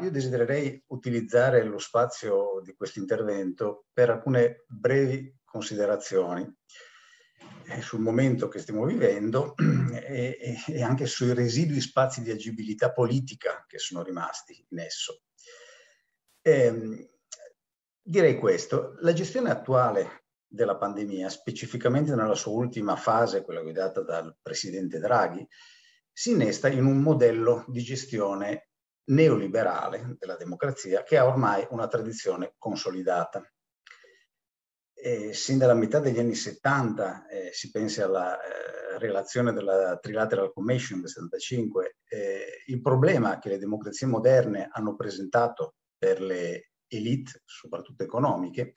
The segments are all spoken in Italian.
io desidererei utilizzare lo spazio di questo intervento per alcune brevi considerazioni eh, sul momento che stiamo vivendo e, e, anche sui residui spazi di agibilità politica che sono rimasti in esso. Eh, direi questo, la gestione attuale della pandemia, specificamente nella sua ultima fase, quella guidata dal presidente Draghi, si innesta in un modello di gestione neoliberale della democrazia che ha ormai una tradizione consolidata. E sin dalla metà degli anni 70, eh, si pensi alla eh, relazione della Trilateral Commission del 75, eh, il problema che le democrazie moderne hanno presentato per le elite, soprattutto economiche,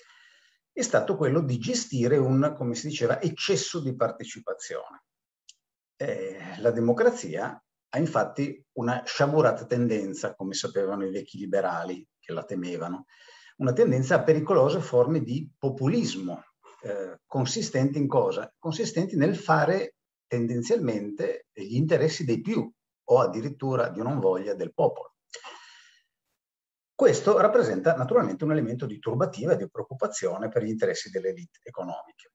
è stato quello di gestire un, come si diceva, eccesso di partecipazione. Eh, la democrazia ha infatti una sciagurata tendenza, come sapevano i vecchi liberali che la temevano, una tendenza a pericolose forme di populismo, eh, consistenti in cosa? Consistenti nel fare tendenzialmente gli interessi dei più o addirittura di non voglia del popolo. Questo rappresenta naturalmente un elemento di turbativa e di preoccupazione per gli interessi delle elite economiche.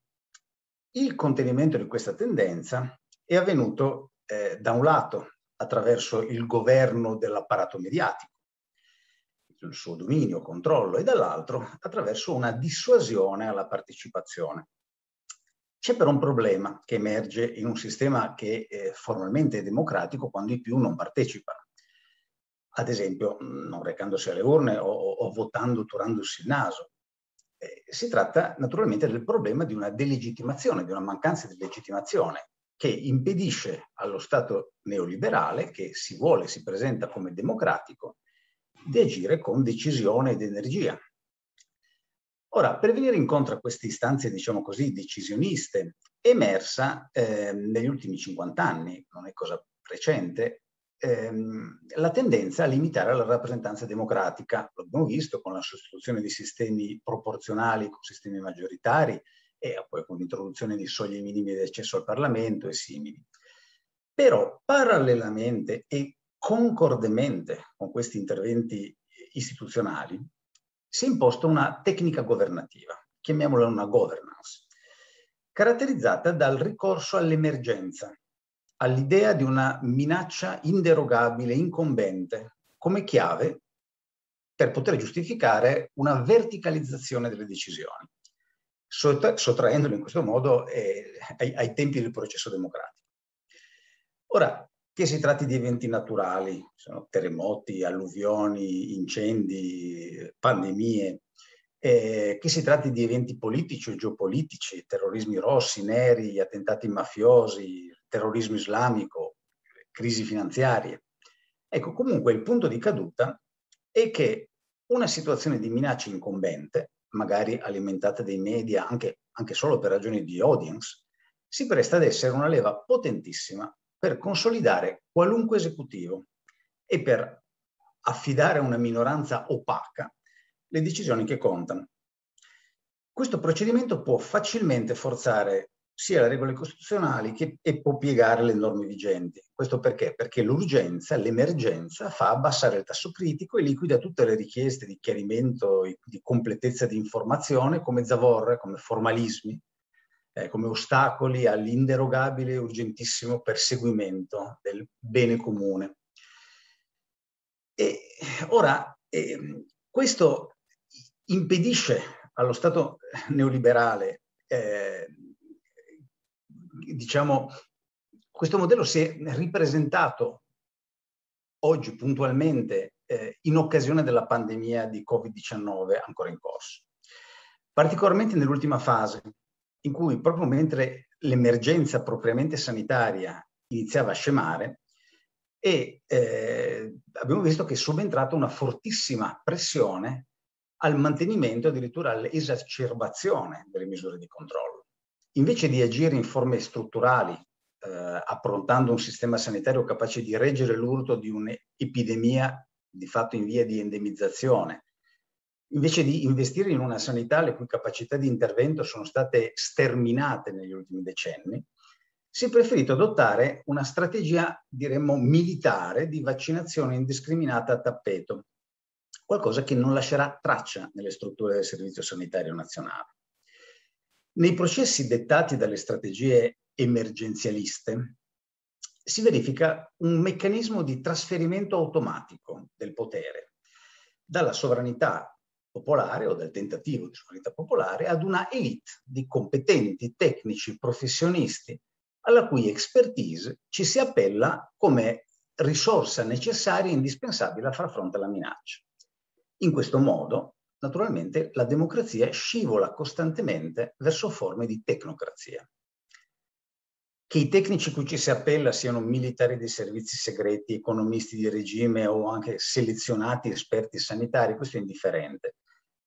Il contenimento di questa tendenza è avvenuto eh, da un lato attraverso il governo dell'apparato mediatico, il suo dominio, controllo, e dall'altro attraverso una dissuasione alla partecipazione. C'è però un problema che emerge in un sistema che è formalmente democratico quando i più non partecipano ad esempio non recandosi alle urne o, o votando turandosi il naso. Eh, si tratta naturalmente del problema di una delegittimazione, di una mancanza di legittimazione che impedisce allo Stato neoliberale, che si vuole, si presenta come democratico, di agire con decisione ed energia. Ora, per venire incontro a queste istanze, diciamo così, decisioniste, emersa eh, negli ultimi 50 anni, non è cosa recente, ehm, la tendenza a limitare la rappresentanza democratica. L'abbiamo visto con la sostituzione di sistemi proporzionali con sistemi maggioritari e poi con l'introduzione di soglie minime di accesso al Parlamento e simili. Però parallelamente e concordemente con questi interventi istituzionali si è imposta una tecnica governativa, chiamiamola una governance, caratterizzata dal ricorso all'emergenza, all'idea di una minaccia inderogabile, incombente, come chiave per poter giustificare una verticalizzazione delle decisioni, sottraendolo in questo modo eh, ai, ai tempi del processo democratico. Ora, che si tratti di eventi naturali, sono terremoti, alluvioni, incendi, pandemie, eh, che si tratti di eventi politici o geopolitici, terrorismi rossi, neri, attentati mafiosi, terrorismo islamico, crisi finanziarie. Ecco, comunque il punto di caduta è che una situazione di minaccia incombente, magari alimentata dai media anche, anche solo per ragioni di audience, si presta ad essere una leva potentissima per consolidare qualunque esecutivo e per affidare a una minoranza opaca le decisioni che contano. Questo procedimento può facilmente forzare sia le regole costituzionali che, e può piegare le norme vigenti. Questo perché? Perché l'urgenza, l'emergenza fa abbassare il tasso critico e liquida tutte le richieste di chiarimento, di completezza di informazione come zavorre, come formalismi, eh, come ostacoli all'inderogabile e urgentissimo perseguimento del bene comune. E ora, eh, questo impedisce allo Stato neoliberale eh, diciamo, questo modello si è ripresentato oggi puntualmente eh, in occasione della pandemia di Covid-19 ancora in corso. Particolarmente nell'ultima fase, in cui proprio mentre l'emergenza propriamente sanitaria iniziava a scemare, e eh, abbiamo visto che è subentrata una fortissima pressione al mantenimento, addirittura all'esacerbazione delle misure di controllo invece di agire in forme strutturali, eh, approntando un sistema sanitario capace di reggere l'urto di un'epidemia di fatto in via di endemizzazione, invece di investire in una sanità le cui capacità di intervento sono state sterminate negli ultimi decenni, si è preferito adottare una strategia, diremmo, militare di vaccinazione indiscriminata a tappeto, qualcosa che non lascerà traccia nelle strutture del Servizio Sanitario Nazionale. Nei processi dettati dalle strategie emergenzialiste si verifica un meccanismo di trasferimento automatico del potere dalla sovranità popolare o dal tentativo di sovranità popolare ad una elite di competenti, tecnici, professionisti alla cui expertise ci si appella come risorsa necessaria e indispensabile a far fronte alla minaccia. In questo modo, naturalmente, la democrazia scivola costantemente verso forme di tecnocrazia. Che i tecnici cui ci si appella siano militari dei servizi segreti, economisti di regime o anche selezionati esperti sanitari, questo è indifferente,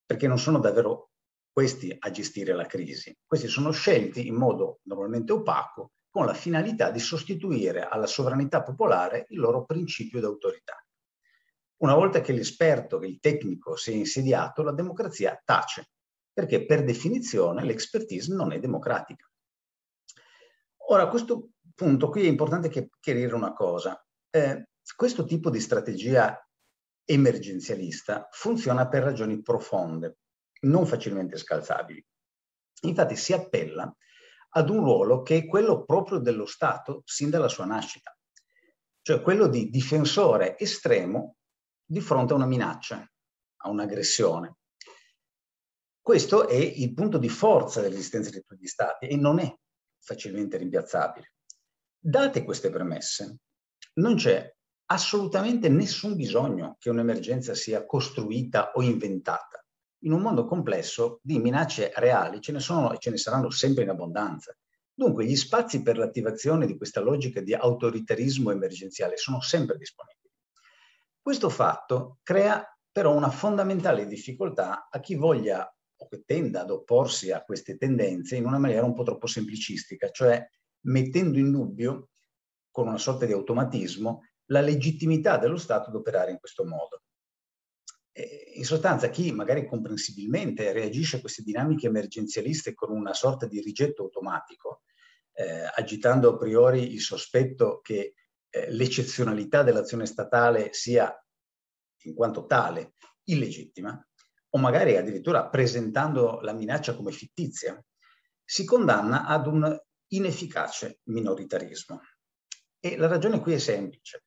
perché non sono davvero questi a gestire la crisi. Questi sono scelti in modo normalmente opaco con la finalità di sostituire alla sovranità popolare il loro principio d'autorità. Una volta che l'esperto, che il tecnico si è insediato, la democrazia tace, perché per definizione l'expertise non è democratica. Ora, a questo punto qui è importante chiarire una cosa. Eh, questo tipo di strategia emergenzialista funziona per ragioni profonde, non facilmente scalzabili. Infatti si appella ad un ruolo che è quello proprio dello Stato sin dalla sua nascita, cioè quello di difensore estremo di fronte a una minaccia, a un'aggressione. Questo è il punto di forza dell'esistenza di tutti gli Stati e non è facilmente rimpiazzabile. Date queste premesse, non c'è assolutamente nessun bisogno che un'emergenza sia costruita o inventata in un mondo complesso di minacce reali ce ne sono e ce ne saranno sempre in abbondanza. Dunque gli spazi per l'attivazione di questa logica di autoritarismo emergenziale sono sempre disponibili. Questo fatto crea però una fondamentale difficoltà a chi voglia o che tenda ad opporsi a queste tendenze in una maniera un po' troppo semplicistica, cioè mettendo in dubbio, con una sorta di automatismo, la legittimità dello Stato ad operare in questo modo. In sostanza chi magari comprensibilmente reagisce a queste dinamiche emergenzialiste con una sorta di rigetto automatico, eh, agitando a priori il sospetto che eh, l'eccezionalità dell'azione statale sia in quanto tale illegittima, o magari addirittura presentando la minaccia come fittizia, si condanna ad un inefficace minoritarismo. E la ragione qui è semplice,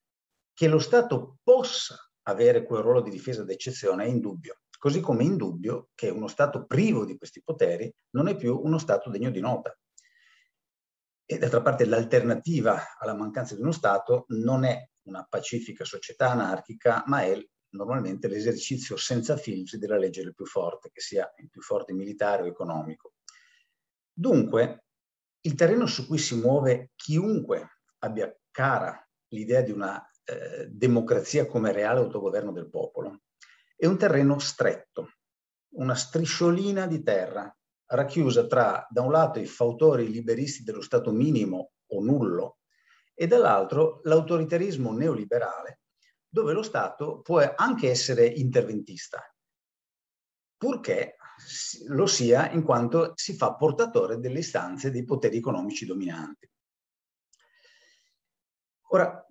che lo Stato possa avere quel ruolo di difesa d'eccezione è indubbio, così come è indubbio che uno Stato privo di questi poteri non è più uno Stato degno di nota. E d'altra parte l'alternativa alla mancanza di uno Stato non è una pacifica società anarchica, ma è normalmente l'esercizio senza filtri della legge del più forte, che sia il più forte militare o economico. Dunque, il terreno su cui si muove chiunque abbia cara l'idea di una eh, democrazia come reale autogoverno del popolo. È un terreno stretto, una strisciolina di terra racchiusa tra, da un lato, i fautori liberisti dello Stato minimo o nullo e dall'altro l'autoritarismo neoliberale, dove lo Stato può anche essere interventista, purché lo sia in quanto si fa portatore delle istanze dei poteri economici dominanti. Ora,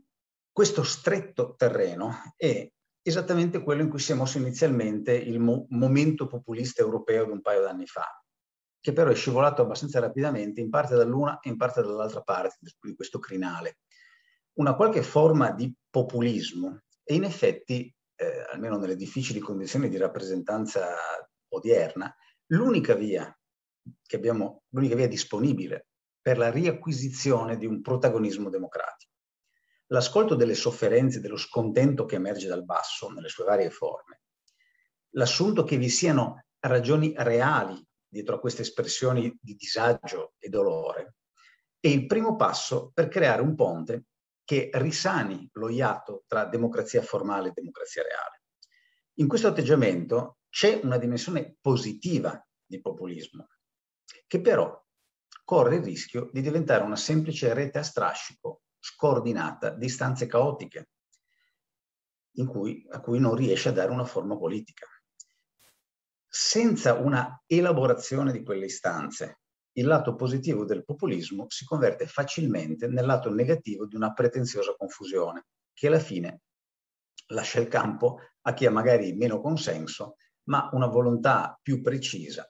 questo stretto terreno è esattamente quello in cui si è mosso inizialmente il mo momento populista europeo di un paio d'anni fa, che però è scivolato abbastanza rapidamente, in parte dall'una e in parte dall'altra parte di questo crinale. Una qualche forma di populismo e in effetti, eh, almeno nelle difficili condizioni di rappresentanza odierna, l'unica via che abbiamo, l'unica via disponibile per la riacquisizione di un protagonismo democratico l'ascolto delle sofferenze, dello scontento che emerge dal basso nelle sue varie forme, l'assunto che vi siano ragioni reali dietro a queste espressioni di disagio e dolore, è il primo passo per creare un ponte che risani lo iato tra democrazia formale e democrazia reale. In questo atteggiamento c'è una dimensione positiva di populismo, che però corre il rischio di diventare una semplice rete a strascico scordinata di istanze caotiche cui, a cui non riesce a dare una forma politica. Senza una elaborazione di quelle istanze, il lato positivo del populismo si converte facilmente nel lato negativo di una pretenziosa confusione, che alla fine lascia il campo a chi ha magari meno consenso, ma una volontà più precisa,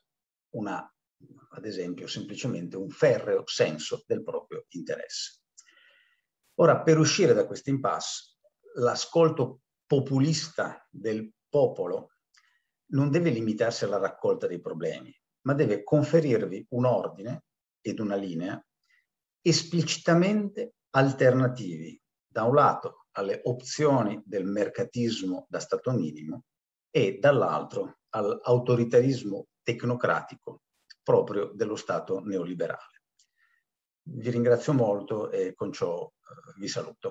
una, ad esempio semplicemente un ferreo senso del proprio interesse. Ora, per uscire da questo impasse, l'ascolto populista del popolo non deve limitarsi alla raccolta dei problemi, ma deve conferirvi un ordine ed una linea esplicitamente alternativi, da un lato alle opzioni del mercatismo da Stato minimo e dall'altro all'autoritarismo tecnocratico proprio dello Stato neoliberale. Vi ringrazio molto e con ciò eh, vi saluto.